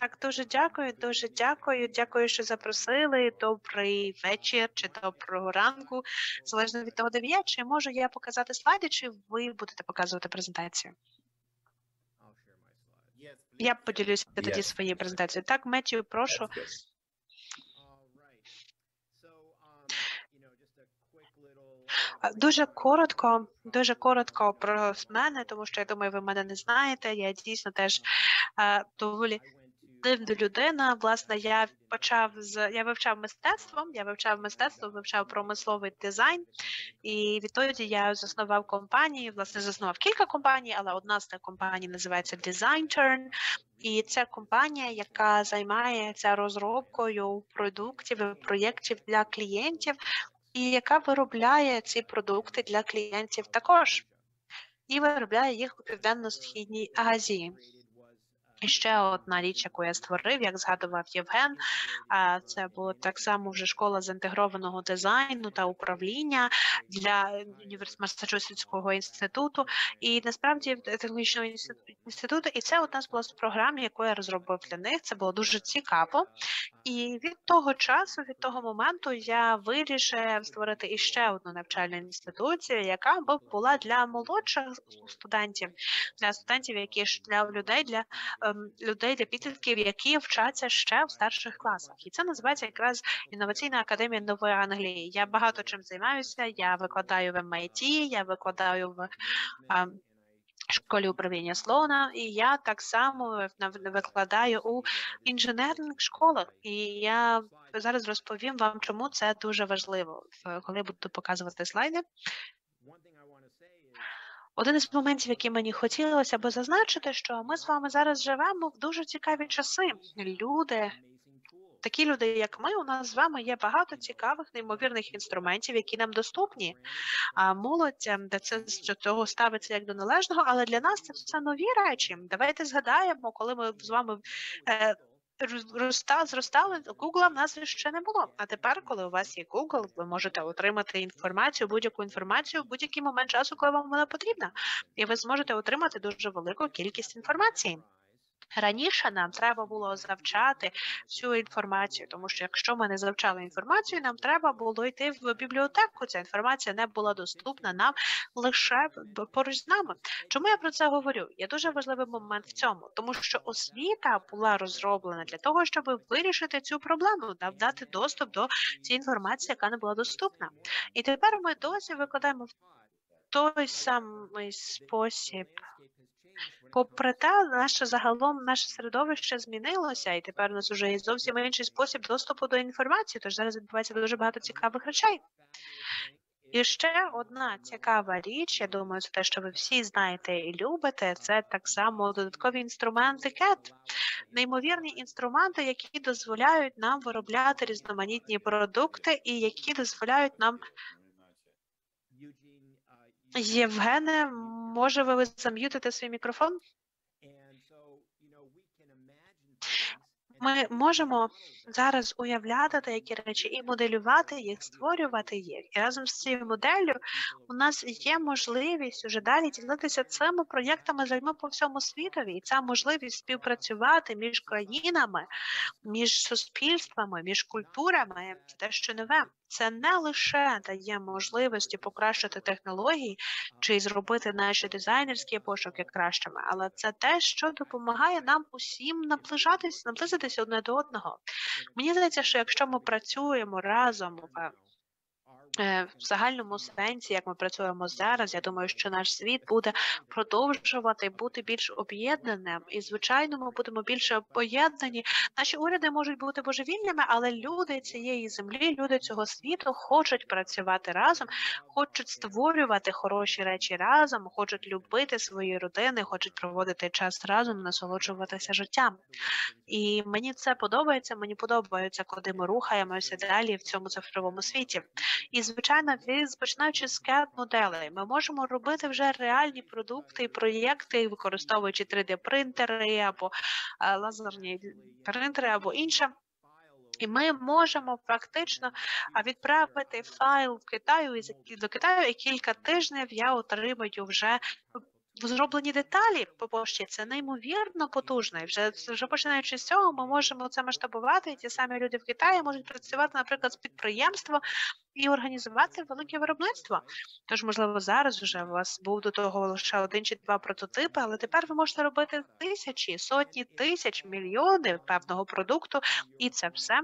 Так, дуже дякую, дуже дякую. Дякую, що запросили. Добрий вечір чи доброго ранку. Залежно від того, де ви є. Чи можу я показати слайди, чи ви будете показувати презентацію? Я поділюся тоді Yes. своєю презентацією. Так, Меттію, прошу. Дуже коротко, дуже коротко про мене, тому що я думаю, ви мене не знаєте. Я дійсно теж е, доволі дивна людина. Власне, я почав з я вивчав мистецтво. Я вивчав мистецтво, вивчав промисловий дизайн, і відтоді я заснував компанії. Власне, заснував кілька компаній, але одна з тих компаній називається Design Turn. І це компанія, яка займається розробкою продуктів і проєктів для клієнтів, і яка виробляє ці продукти для клієнтів також, і виробляє їх у південно-східній Азії. І ще одна річ, яку я створив, як згадував Євген, це була так само вже школа з інтегрованого дизайну та управління для Масачусетського інституту, і насправді інститу- інституту. І це одна з була з програм, яку я розробив для них. Це було дуже цікаво. І від того часу, від того моменту, я вирішив створити іще одну навчальну інституцію, яка б була для молодших студентів, для студентів, які для людей, для ем, людей, для підлітків, які вчаться ще в старших класах. І це називається якраз інноваційна академія нової Англії. Я багато чим займаюся. Я викладаю в MIT, я викладаю в ем, школі управління Слоуна, і я так само викладаю у інженерних школах. І я зараз розповім вам, чому це дуже важливо, коли буду показувати слайди. Один із моментів, який мені хотілося би зазначити, що ми з вами зараз живемо в дуже цікаві часи. Люди, такі люди, як ми, у нас з вами є багато цікавих, неймовірних інструментів, які нам доступні. А молодь ем, де це до цього ставиться як до належного, але для нас це все нові речі. Давайте згадаємо, коли ми з вами. Е, Роста, зростали Google в нас ще не було. А тепер, коли у вас є Google, ви можете отримати інформацію, будь-яку інформацію в будь-який момент часу, коли вам вона потрібна, і ви зможете отримати дуже велику кількість інформації. Раніше нам треба було завчати всю інформацію, тому що якщо ми не завчали інформацію, нам треба було йти в бібліотеку. Ця інформація не була доступна нам лише поруч з нами. Чому я про це говорю? Є дуже важливий момент в цьому, тому що освіта була розроблена для того, щоб вирішити цю проблему, дати доступ до цієї інформації, яка не була доступна. І тепер ми досі викладаємо в той самий спосіб. Попри те, наше загалом наше середовище змінилося, і тепер у нас вже є зовсім інший спосіб доступу до інформації. Тож зараз відбувається дуже багато цікавих речей. І ще одна цікава річ, я думаю, це те, що ви всі знаєте і любите, це так само додаткові інструменти CAT. Неймовірні інструменти, які дозволяють нам виробляти різноманітні продукти і які дозволяють нам Євгене, може ви зам'ютите свій мікрофон? Ми можемо зараз уявляти деякі речі і моделювати їх, створювати їх. І разом з цією моделлю у нас є можливість уже далі ділитися цими проєктами з людьми по всьому світові. І ця можливість співпрацювати між країнами, між суспільствами, між культурами це те, що нове. Це не лише дає можливості покращити технології чи зробити наші дизайнерські пошуки кращими, але це те, що допомагає нам усім наближатись, наблизитися одне до одного. Мені здається, що якщо ми працюємо разом в в загальному сенсі, як ми працюємо зараз, я думаю, що наш світ буде продовжувати бути більш об'єднаним, і звичайно, ми будемо більше поєднані. Наші уряди можуть бути божевільними, але люди цієї землі, люди цього світу хочуть працювати разом, хочуть створювати хороші речі разом, хочуть любити свої родини, хочуть проводити час разом, насолоджуватися життям. І мені це подобається. Мені подобається, коли ми рухаємося далі в цьому цифровому світі. І звичайно, від починаючи з CAD моделей, ми можемо робити вже реальні продукти і проєкти, використовуючи 3D принтери або е, лазерні принтери або інше. І ми можемо практично відправити файл в Китаю і до Китаю, і кілька тижнів я отримаю вже зроблені деталі по пошті, це неймовірно потужно. І вже вже починаючи з цього, ми можемо це масштабувати. І ті самі люди в Китаї можуть працювати, наприклад, з підприємства і організувати велике виробництво. Тож, можливо, зараз вже у вас був до того лише один чи два прототипи, але тепер ви можете робити тисячі, сотні тисяч, мільйони певного продукту, і це все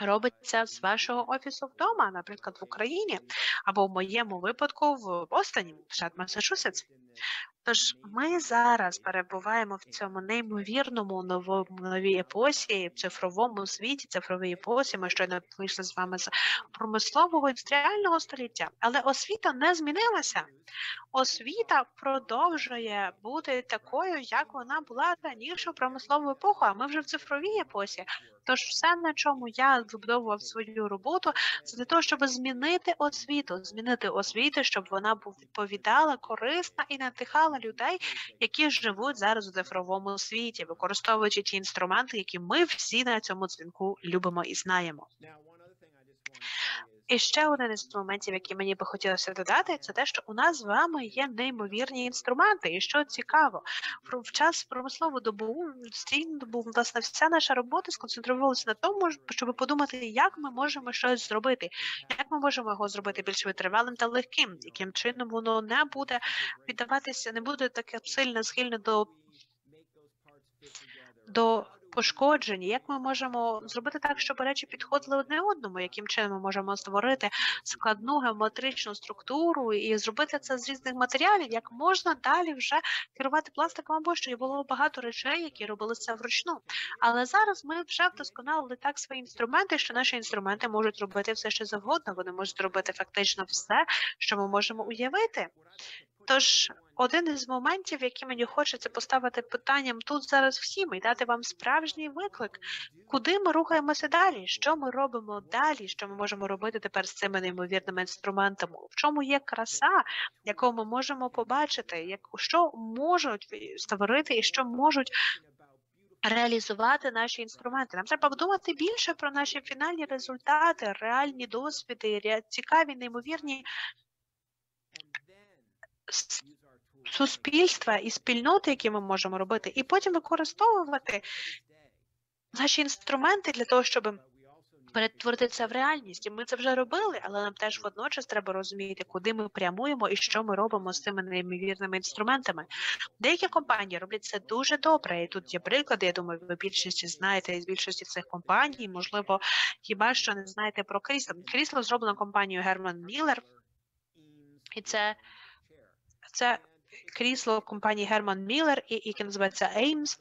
робиться з вашого офісу вдома, наприклад, в Україні, або в моєму випадку в Бостоні, штат Масачусетс. Тож ми зараз перебуваємо в цьому неймовірному новому новій епосі, в цифровому світі, цифровій епосі. Ми щойно вийшли з вами з промислового індустріального століття, але освіта не змінилася. Освіта продовжує бути такою, як вона була раніше в промислову епоху. А ми вже в цифровій епосі. Тож, все, на чому я вибудовував свою роботу, це для того, щоб змінити освіту, змінити освіту, щоб вона відповідала, корисна і надихала людей, які живуть зараз у цифровому світі, використовуючи ті інструменти, які ми всі на цьому дзвінку любимо і знаємо. І ще один із моментів, який мені би хотілося додати, це те, що у нас з вами є неймовірні інструменти. І що цікаво, в час промислову добу, індустрійну добу, власне, вся наша робота сконцентрувалася на тому, щоб подумати, як ми можемо щось зробити, як ми можемо його зробити більш витривалим та легким, яким чином воно не буде віддаватися, не буде таке сильно схильне до. До пошкоджені, як ми можемо зробити так, щоб речі підходили одне одному, яким чином ми можемо створити складну геометричну структуру і зробити це з різних матеріалів, як можна далі вже керувати пластиком або що і було багато речей, які робилися вручну. Але зараз ми вже вдосконалили так свої інструменти, що наші інструменти можуть робити все, що завгодно. Вони можуть робити фактично все, що ми можемо уявити. Тож один із моментів, які мені хочеться поставити питанням тут зараз всім і дати вам справжній виклик, куди ми рухаємося далі? Що ми робимо далі? Що ми можемо робити тепер з цими неймовірними інструментами? В чому є краса, яку ми можемо побачити, як що можуть створити і що можуть. Реалізувати наші інструменти. Нам треба подумати більше про наші фінальні результати, реальні досвіди, цікаві, неймовірні суспільства і спільноти, які ми можемо робити, і потім використовувати наші інструменти для того, щоб перетворити це в реальність. І ми це вже робили, але нам теж водночас треба розуміти, куди ми прямуємо і що ми робимо з цими неймовірними інструментами. Деякі компанії роблять це дуже добре. І тут є приклади. Я думаю, ви більшості знаєте із більшості цих компаній. Можливо, хіба що не знаєте про крісло. Крісло зроблено компанією Герман Міллер, і це це крісло компанії Герман Міллер, яке називається Ames.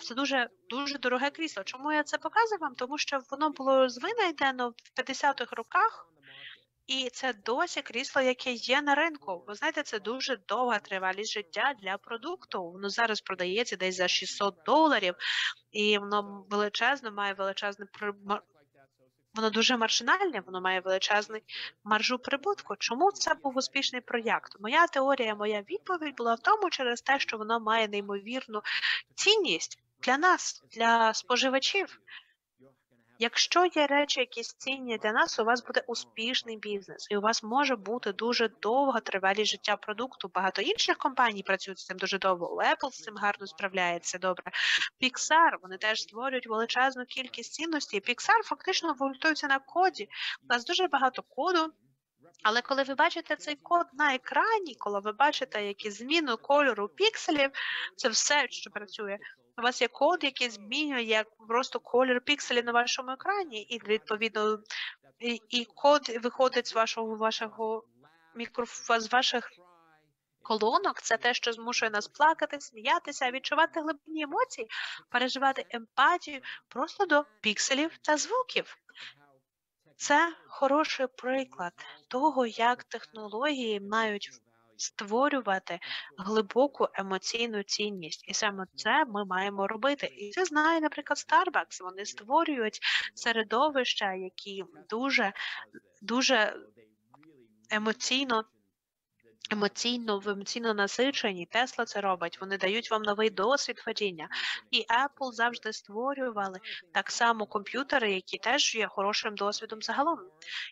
Це дуже дуже дороге крісло. Чому я це показую вам? Тому що воно було винайдено в 50-х роках. І це досі крісло, яке є на ринку. Ви знаєте, це дуже довга тривалість життя для продукту. Воно зараз продається десь за 600 доларів, і воно величезно має величезне Воно дуже маржинальне, воно має величезний маржу прибутку. Чому це був успішний проєкт? Моя теорія, моя відповідь була в тому через те, що воно має неймовірну цінність для нас, для споживачів. Якщо є речі, якісь цінні для нас, у вас буде успішний бізнес, і у вас може бути дуже довга тривалість життя продукту. Багато інших компаній працюють з цим дуже довго. Apple з цим гарно справляється добре. Pixar, вони теж створюють величезну кількість цінностей. Pixar фактично вольтується на коді. У нас дуже багато коду. Але коли ви бачите цей код на екрані, коли ви бачите які зміну кольору пікселів, це все, що працює. У вас є код, який змінює як просто колір пікселів на вашому екрані, і відповідно і, і код виходить з вашого вашого мікрофона, з ваших колонок. Це те, що змушує нас плакати, сміятися, відчувати глибинні емоції, переживати емпатію просто до пікселів та звуків. Це хороший приклад того, як технології мають створювати глибоку емоційну цінність, і саме це ми маємо робити. І це знає, наприклад, Starbucks. Вони створюють середовища, які дуже дуже емоційно емоційно, в емоційно насичені. Тесла це робить. Вони дають вам новий досвід водіння. І Apple завжди створювали так само комп'ютери, які теж є хорошим досвідом загалом.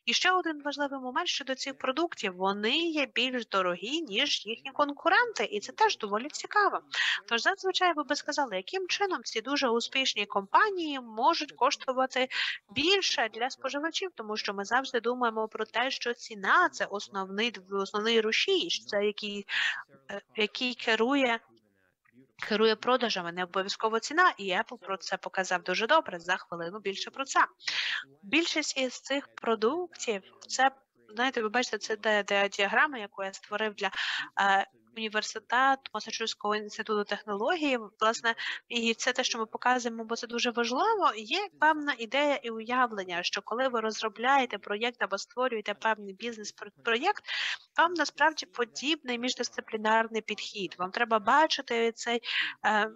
І ще один важливий момент щодо цих продуктів: вони є більш дорогі, ніж їхні конкуренти, і це теж доволі цікаво. Тож зазвичай ви би сказали, яким чином ці дуже успішні компанії можуть коштувати більше для споживачів, тому що ми завжди думаємо про те, що ціна це основний основний рушій, це який, е, який керує. Керує продажами, не обов'язково ціна, і Apple про це показав дуже добре. За хвилину більше про це. Більшість із цих продуктів це знаєте, ви бачите, це де, діаграма, яку я створив для університету Масачусетського інституту технології. Власне, і це те, що ми показуємо, бо це дуже важливо. Є певна ідея і уявлення, що коли ви розробляєте проєкт або створюєте певний бізнес-проєкт, вам насправді подібний міждисциплінарний підхід. Вам треба бачити цей. Е,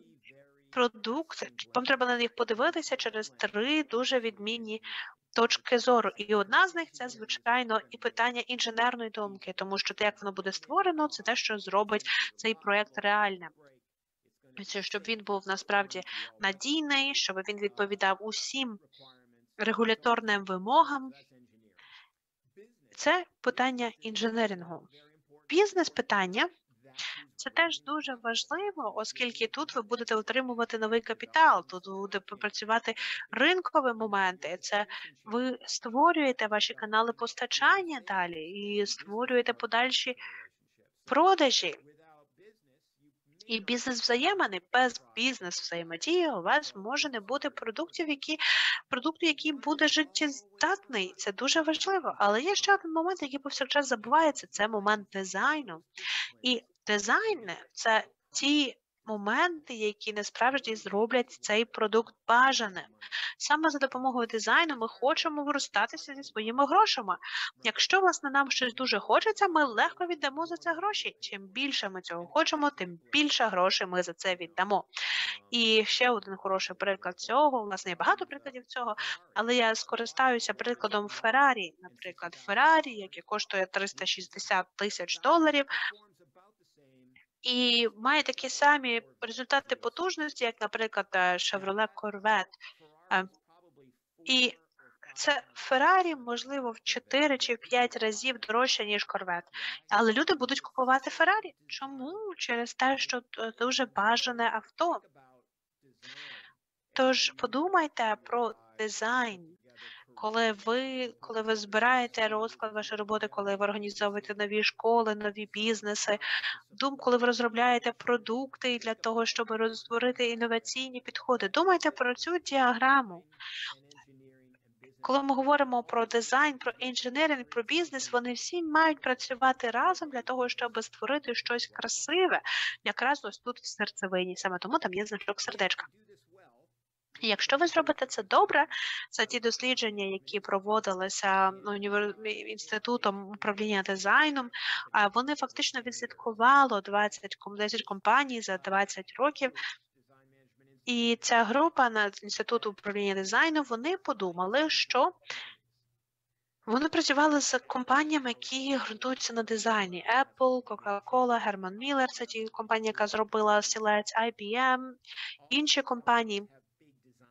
Продукт, вам треба на них подивитися через три дуже відмінні точки зору. І одна з них це, звичайно, і питання інженерної думки, тому що те, як воно буде створено, це те, що зробить цей проект реальним. Щоб він був насправді надійний, щоб він відповідав усім регуляторним вимогам. Це питання інженерингу. Бізнес питання це теж дуже важливо, оскільки тут ви будете отримувати новий капітал. Тут буде працювати ринкові моменти. Це ви створюєте ваші канали постачання далі і створюєте подальші продажі. І бізнес взаємини без бізнес взаємодії у вас може не бути продуктів, які продукту, який буде життєздатний. Це дуже важливо. Але є ще один момент, який повсякчас забувається. Це момент дизайну. І дизайн це ті моменти, які насправді зроблять цей продукт бажаним. Саме за допомогою дизайну ми хочемо виростатися зі своїми грошима. Якщо власне нам щось дуже хочеться, ми легко віддамо за це гроші. Чим більше ми цього хочемо, тим більше грошей ми за це віддамо. І ще один хороший приклад цього. Власне, є багато прикладів цього, але я скористаюся прикладом Феррарі. Наприклад, Феррарі, яке коштує 360 тисяч доларів, і має такі самі результати потужності, як, наприклад, е, Chevrolet Corvette. Е, і це Феррарі, можливо, в 4 чи в 5 разів дорожче, ніж Корвет. Але люди будуть купувати Феррарі. Чому? Через те, що дуже бажане авто. Тож подумайте про дизайн коли ви коли ви збираєте розклад вашої роботи, коли ви організовуєте нові школи, нові бізнеси, дум, коли ви розробляєте продукти для того, щоб розтворити інноваційні підходи, думайте про цю діаграму. Коли ми говоримо про дизайн, про інженеринг, про бізнес, вони всі мають працювати разом для того, щоб створити щось красиве, якраз ось тут в серцевині. Саме тому там є значок сердечка. Якщо ви зробите це добре, це ті дослідження, які проводилися інститутом управління дизайном, вони фактично відслідкувало 20 10 компаній за 20 років. І ця група на інституту управління дизайну вони подумали, що вони працювали з компаніями, які ґрунтуються на дизайні: Apple, Coca-Cola, Herman Miller, це ті компанія, яка зробила стілець, IBM, інші компанії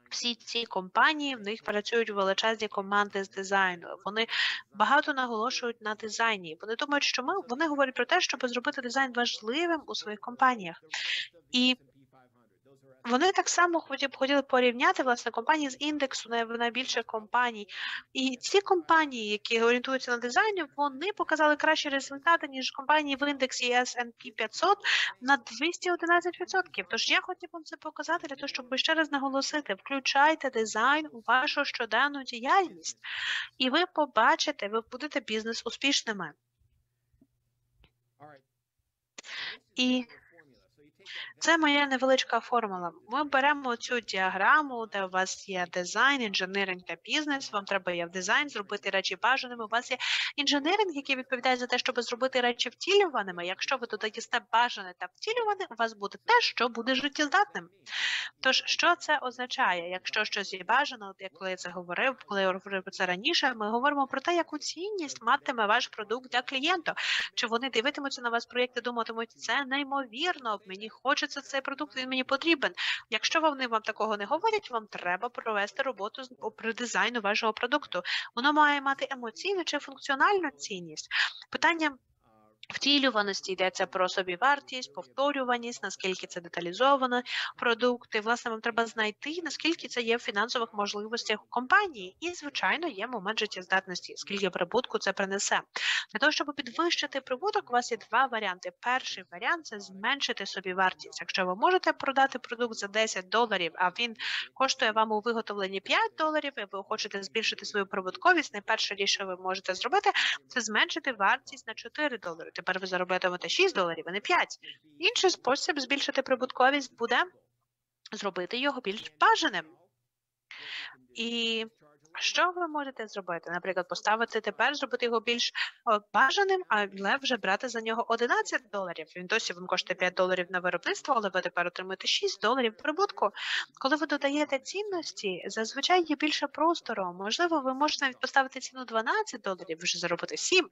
всі ці компанії в них працюють величезні команди з дизайну. Вони багато наголошують на дизайні. Вони думають, що ми вони говорять про те, щоб зробити дизайн важливим у своїх компаніях. І вони так само хотіли, хотіли порівняти власне компанії з індексу найбільших компаній. І ці компанії, які орієнтуються на дизайні, вони показали кращі результати, ніж компанії в індексі S&P 500 на 211%. Тож я хотів вам це показати для того, щоб ще раз наголосити: включайте дизайн у вашу щоденну діяльність, і ви побачите, ви будете бізнес успішними. І це моя невеличка формула. Ми беремо цю діаграму, де у вас є дизайн, інженеринг та бізнес. Вам треба є в дизайн зробити речі бажаними. У вас є Інженеринг, який відповідає за те, щоб зробити речі втілюваними. Якщо ви туди додаєте бажане та втілюване, у вас буде те, що буде життєздатним. Тож, що це означає? Якщо щось є бажано, як коли я це говорив, коли я говорив про це раніше, ми говоримо про те, яку цінність матиме ваш продукт для клієнта. Чи вони дивитимуться на вас проєкти, думатимуть, це неймовірно, мені хочеться цей продукт, він мені потрібен. Якщо вони вам такого не говорять, вам треба провести роботу при дизайну вашого продукту. Воно має мати емоційну чи функціональну цінність. Питання Втілюваності йдеться про собівартість, повторюваність, наскільки це деталізовано продукти. Власне, вам треба знайти, наскільки це є в фінансових можливостях компанії, і, звичайно, є момент життєздатності, скільки прибутку це принесе. Для того, щоб підвищити прибуток, у вас є два варіанти. Перший варіант це зменшити собівартість. Якщо ви можете продати продукт за 10 доларів, а він коштує вам у виготовленні 5 доларів, і ви хочете збільшити свою прибутковість, найперше річ, ви можете зробити, це зменшити вартість на 4 долари тепер ви заробитимете 6 доларів, а не 5. Інший спосіб збільшити прибутковість буде зробити його більш бажаним. І що ви можете зробити? Наприклад, поставити тепер, зробити його більш бажаним, але вже брати за нього 11 доларів. Він досі вам коштує 5 доларів на виробництво, але ви тепер отримуєте 6 доларів прибутку. Коли ви додаєте цінності, зазвичай є більше простору. Можливо, ви можете навіть поставити ціну 12 доларів, вже заробити 7.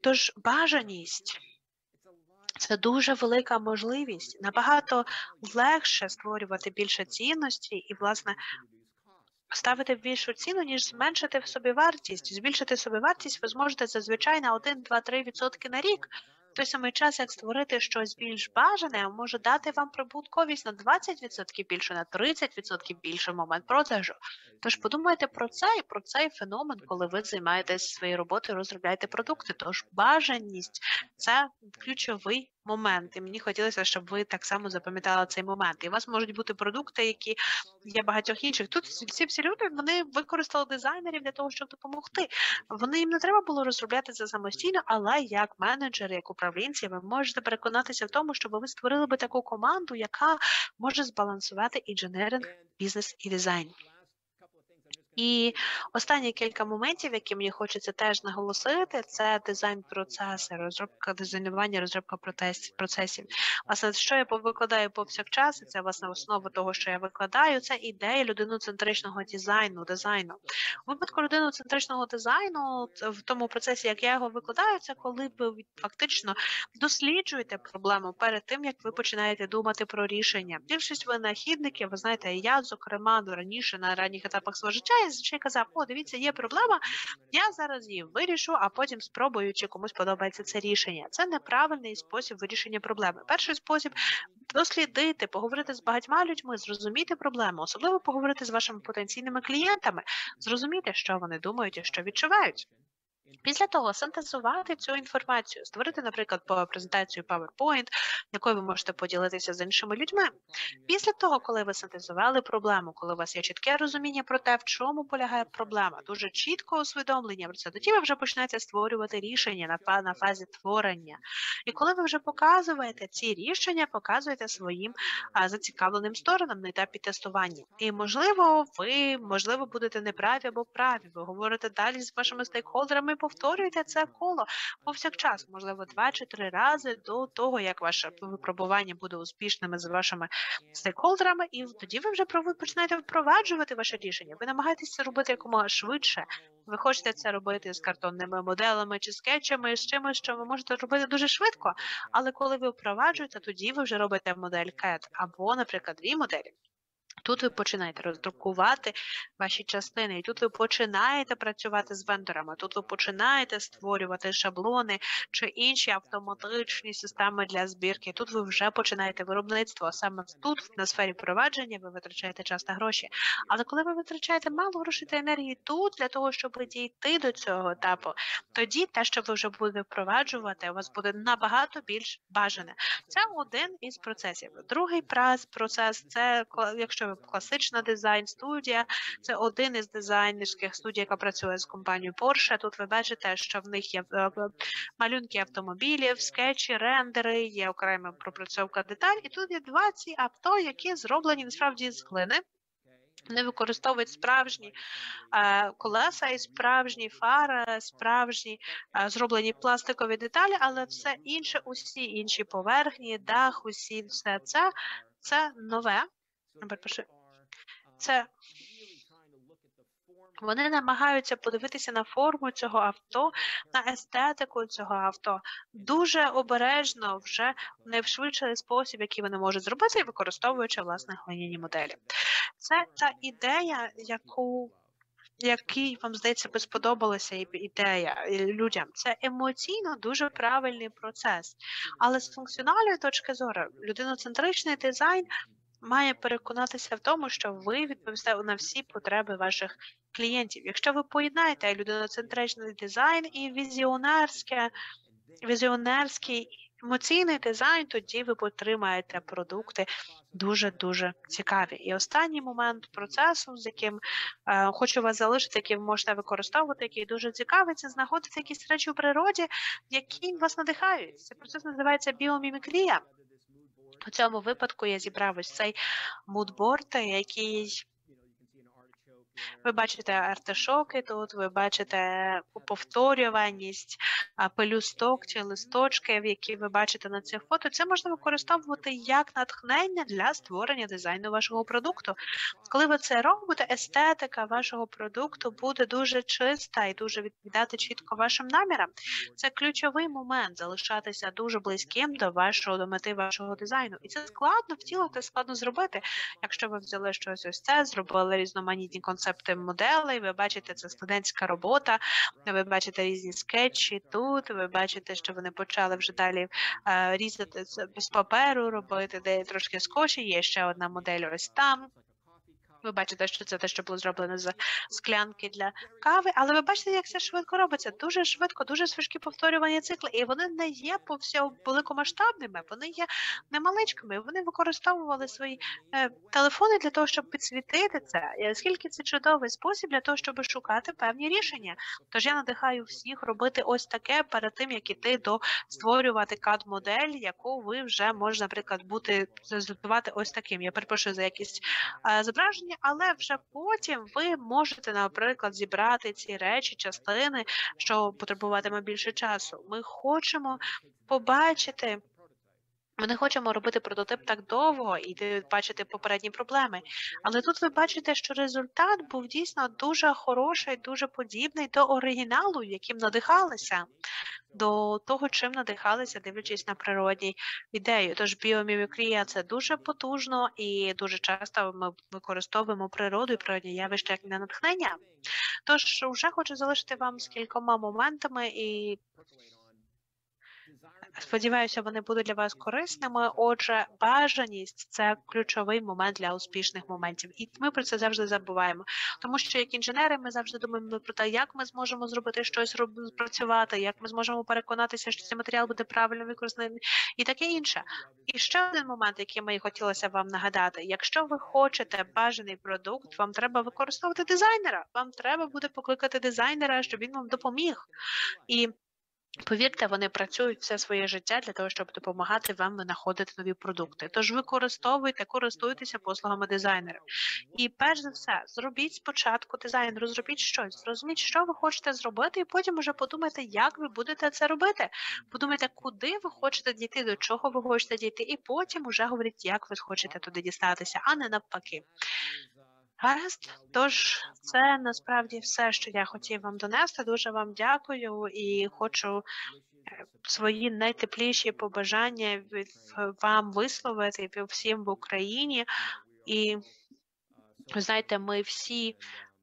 Тож бажаність це дуже велика можливість. Набагато легше створювати більше цінності і, власне, ставити більшу ціну, ніж зменшити в собі вартість. Збільшити собі вартість ви зможете зазвичай на 1, 2, 3 відсотки на рік. Той самий час, як створити щось більш бажане, може дати вам прибутковість на 20% більше, на 30% більше в момент продажу. Тож подумайте про це і про цей феномен, коли ви займаєтесь своєю роботою, розробляєте продукти. Тож бажаність це ключовий момент. І мені хотілося, щоб ви так само запам'ятали цей момент. І у вас можуть бути продукти, які є багатьох інших. Тут всі всі люди вони використали дизайнерів для того, щоб допомогти. Вони їм не треба було розробляти це самостійно, але як менеджери, як управлінці, ви можете переконатися в тому, щоб ви створили би таку команду, яка може збалансувати інженеринг, бізнес і дизайн. І останні кілька моментів, які мені хочеться теж наголосити, це дизайн процеси, розробка дизайнування, розробка процесів. Власне, що я викладаю повсякчас, це власне основа того, що я викладаю, це ідея людиноцентричного дизайну. дизайну. У випадку людиноцентричного дизайну, в тому процесі, як я його викладаю, це коли ви фактично досліджуєте проблему перед тим, як ви починаєте думати про рішення. Більшість винахідників, ви знаєте, я зокрема раніше на ранніх етапах свого життя зазвичай казав: О, дивіться, є проблема. Я зараз її вирішу, а потім спробую, чи комусь подобається це рішення. Це неправильний спосіб вирішення проблеми. Перший спосіб дослідити, поговорити з багатьма людьми, зрозуміти проблему, особливо поговорити з вашими потенційними клієнтами, зрозуміти, що вони думають і що відчувають. Після того синтезувати цю інформацію, створити, наприклад, по презентацію PowerPoint, якою ви можете поділитися з іншими людьми. Після того, коли ви синтезували проблему, коли у вас є чітке розуміння про те, в чому полягає проблема, дуже чітко усвідомлення про це, тоді ви вже почнете створювати рішення на на фазі творення. І коли ви вже показуєте ці рішення, показуєте своїм а, зацікавленим сторонам на етапі тестування. І можливо, ви можливо будете неправі або праві. Ви говорите далі з вашими стейкхолдерами повторюйте це коло повсякчас, можливо, два чи три рази до того, як ваше випробування буде успішними з вашими стейкхолдерами, і тоді ви вже починаєте впроваджувати ваше рішення. Ви намагаєтесь це робити якомога швидше. Ви хочете це робити з картонними моделами чи скетчами, з чимось, що ви можете робити дуже швидко. Але коли ви впроваджуєте, тоді ви вже робите модель CAD або, наприклад, дві моделі. Тут ви починаєте роздрукувати ваші частини, і тут ви починаєте працювати з вендорами, тут ви починаєте створювати шаблони чи інші автоматичні системи для збірки. Тут ви вже починаєте виробництво. Саме тут, на сфері провадження, ви витрачаєте час та гроші. Але коли ви витрачаєте мало грошей та енергії тут для того, щоб дійти до цього етапу, тоді те, що ви вже будете впроваджувати, у вас буде набагато більш бажане. Це один із процесів. Другий процес це якщо ви класична дизайн студія. Це один із дизайнерських студій, яка працює з компанією Porsche. Тут ви бачите, що в них є е, малюнки автомобілів, скетчі, рендери, є окрема пропрацьовка деталь. І тут є два ці авто, які зроблені насправді з глини. Вони використовують справжні е, колеса і справжні фари, справжні е, зроблені пластикові деталі, але все інше, усі інші поверхні, дах, усі все це, це нове. Перепрошую. Це вони намагаються подивитися на форму цього авто, на естетику цього авто. Дуже обережно вже в швидший спосіб, який вони можуть зробити, використовуючи власне глиняні моделі. Це та ідея, яку який вам здається би сподобалася ідея людям. Це емоційно дуже правильний процес. Але з функціональної точки зору, людиноцентричний дизайн має переконатися в тому, що ви відповісте на всі потреби ваших клієнтів. Якщо ви поєднаєте людиноцентричний дизайн і візіонерське, візіонерський емоційний дизайн, тоді ви отримаєте продукти дуже дуже цікаві. І останній момент процесу, з яким е, хочу вас залишити, який ви можете використовувати, який дуже цікавий, це знаходити якісь речі у природі, які вас надихають. Цей процес називається біомімікрія. У цьому випадку я зібрав ось цей мудборд, який ви бачите артишоки тут, ви бачите повторюваність, пелюсток чи листочків, які ви бачите на цих фото. Це можна використовувати як натхнення для створення дизайну вашого продукту. Коли ви це робите, естетика вашого продукту буде дуже чиста і дуже відповідати чітко вашим намірам. Це ключовий момент залишатися дуже близьким до вашого до мети вашого дизайну. І це складно втілити, складно зробити. Якщо ви взяли щось ось це, зробили різноманітні концепти моделей, ви бачите, це студентська робота, ви бачите різні скетчі тут, ви бачите, що вони почали вже далі е, різати це з паперу, робити, де трошки скотчі, є ще одна модель ось там. Ви бачите, що це те, що було зроблено з склянки для кави, але ви бачите, як це швидко робиться. Дуже швидко, дуже швидкі повторювання цикли. І вони не є по всьому великомасштабними, вони є немаличкими. Вони використовували свої е, телефони для того, щоб підсвітити це. І оскільки це чудовий спосіб для того, щоб шукати певні рішення. Тож я надихаю всіх робити ось таке перед тим, як іти до створювати CAD-модель, яку ви вже може, наприклад, бути застосувати ось таким. Я перепрошую за якість е, зображення, але вже потім ви можете, наприклад, зібрати ці речі, частини, що потребуватиме більше часу. Ми хочемо побачити. Ми не хочемо робити прототип так довго і бачити попередні проблеми. Але тут ви бачите, що результат був дійсно дуже хороший, дуже подібний до оригіналу, яким надихалися, до того, чим надихалися, дивлячись на природні ідеї. Тож біомімікрія це дуже потужно і дуже часто ми використовуємо природу і природні явища як для натхнення. Тож вже хочу залишити вам з кількома моментами і Сподіваюся, вони будуть для вас корисними. Отже, бажаність це ключовий момент для успішних моментів, і ми про це завжди забуваємо. Тому що як інженери, ми завжди думаємо про те, як ми зможемо зробити щось працювати, як ми зможемо переконатися, що цей матеріал буде правильно використаний, і таке інше. І ще один момент, який ми хотілося вам нагадати: якщо ви хочете бажаний продукт, вам треба використовувати дизайнера. Вам треба буде покликати дизайнера, щоб він вам допоміг. І Повірте, вони працюють все своє життя для того, щоб допомагати вам знаходити нові продукти. Тож використовуйте, користуйтеся послугами дизайнерів. І перш за все, зробіть спочатку дизайн, розробіть щось, зрозуміть, що ви хочете зробити, і потім уже подумайте, як ви будете це робити. Подумайте, куди ви хочете дійти, до чого ви хочете дійти, і потім уже говоріть, як ви хочете туди дістатися, а не навпаки. Гаразд, тож це насправді все, що я хотів вам донести. Дуже вам дякую і хочу е, свої найтепліші побажання від вам висловити всім в Україні. І знаєте, ми всі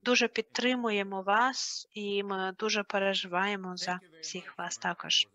дуже підтримуємо вас, і ми дуже переживаємо за всіх вас також.